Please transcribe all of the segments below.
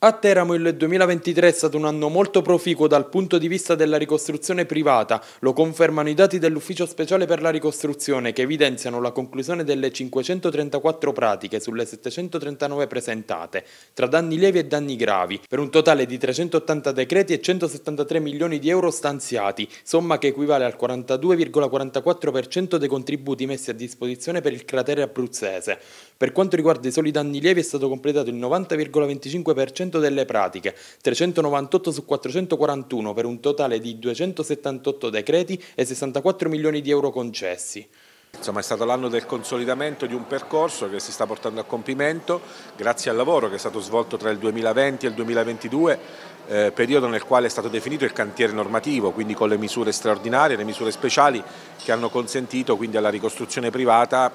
A Teramo il 2023 è stato un anno molto proficuo dal punto di vista della ricostruzione privata, lo confermano i dati dell'Ufficio Speciale per la Ricostruzione che evidenziano la conclusione delle 534 pratiche sulle 739 presentate, tra danni lievi e danni gravi, per un totale di 380 decreti e 173 milioni di euro stanziati, somma che equivale al 42,44% dei contributi messi a disposizione per il cratere abruzzese. Per quanto riguarda i soli danni lievi è stato completato il 90,25% delle pratiche, 398 su 441 per un totale di 278 decreti e 64 milioni di euro concessi. Insomma è stato l'anno del consolidamento di un percorso che si sta portando a compimento grazie al lavoro che è stato svolto tra il 2020 e il 2022, eh, periodo nel quale è stato definito il cantiere normativo, quindi con le misure straordinarie, le misure speciali che hanno consentito quindi alla ricostruzione privata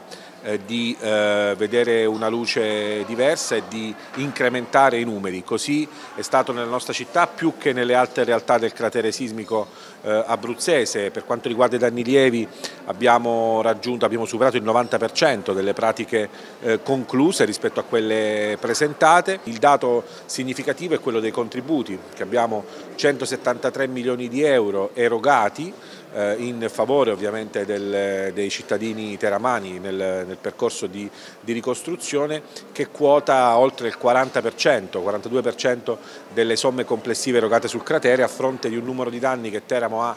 di eh, vedere una luce diversa e di incrementare i numeri. Così è stato nella nostra città più che nelle altre realtà del cratere sismico eh, abruzzese. Per quanto riguarda i danni lievi abbiamo abbiamo superato il 90% delle pratiche eh, concluse rispetto a quelle presentate. Il dato significativo è quello dei contributi, che abbiamo 173 milioni di euro erogati eh, in favore ovviamente del, dei cittadini teramani nel, nel percorso di, di, ricostruzione che quota oltre il 40%, 42% delle somme complessive erogate sul cratere a fronte di un numero di danni che Teramo ha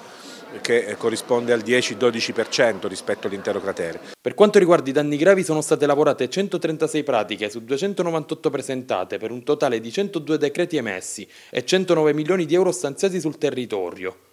che corrisponde al 10-12% rispetto all'intero cratere. Per quanto riguarda i danni gravi sono state lavorate 136 pratiche su 298 presentate per un totale di 102 decreti emessi e 109 milioni di euro stanziati sul territorio.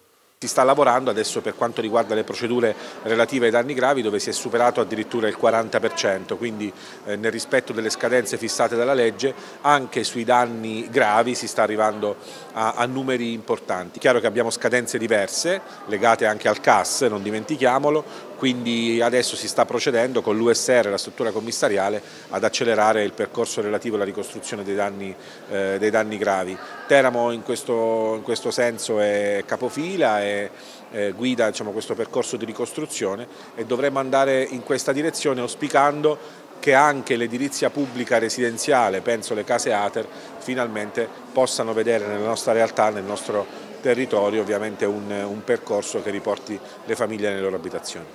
Si sta lavorando adesso per quanto riguarda le procedure relative ai danni gravi dove si è superato addirittura il 40%, quindi eh, nel rispetto delle scadenze fissate dalla legge anche sui danni gravi si sta arrivando a, a numeri importanti. Chiaro che abbiamo scadenze diverse legate anche al CAS, non dimentichiamolo, quindi adesso si sta procedendo con l'USR, la struttura commissariale, ad accelerare il percorso relativo alla ricostruzione dei danni, eh, dei danni gravi. Teramo in questo, in questo senso è capofila e eh, guida diciamo, questo percorso di ricostruzione e dovremmo andare in questa direzione auspicando che anche l'edilizia pubblica residenziale, penso le case ATER, finalmente possano vedere nella nostra realtà, nel nostro territorio ovviamente un, un percorso che riporti le famiglie nelle loro abitazioni.